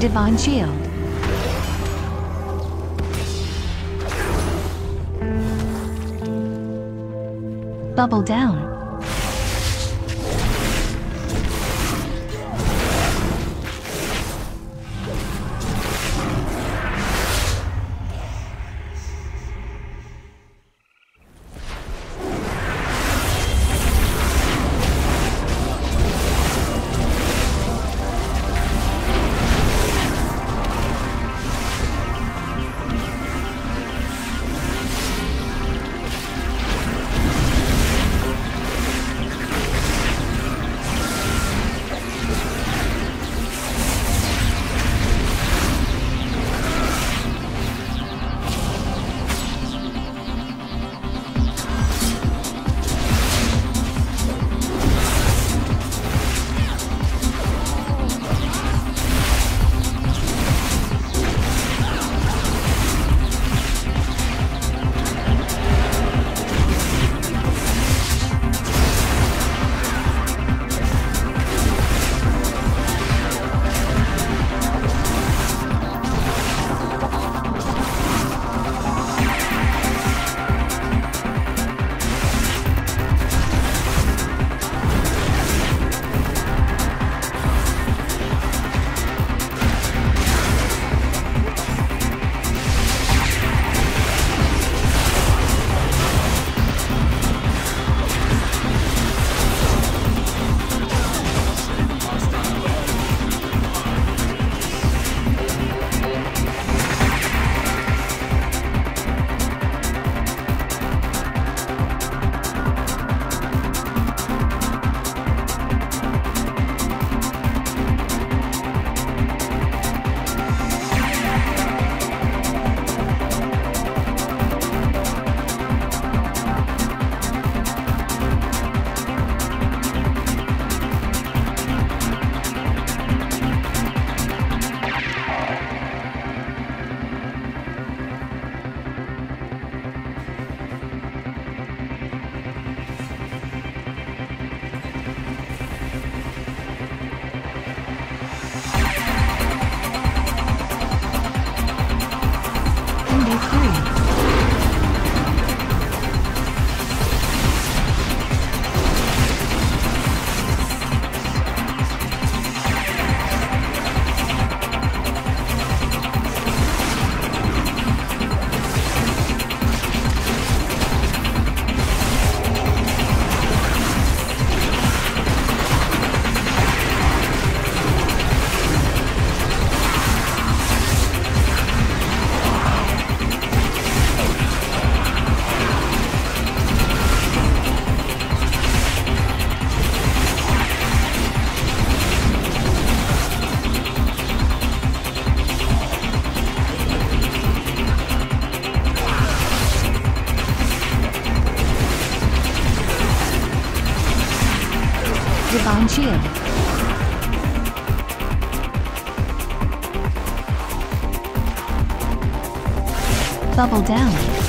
Divine Shield. Bubble down. Shield. Bubble down.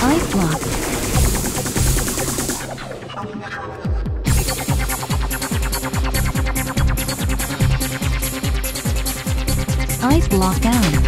Ice block. Ice block down.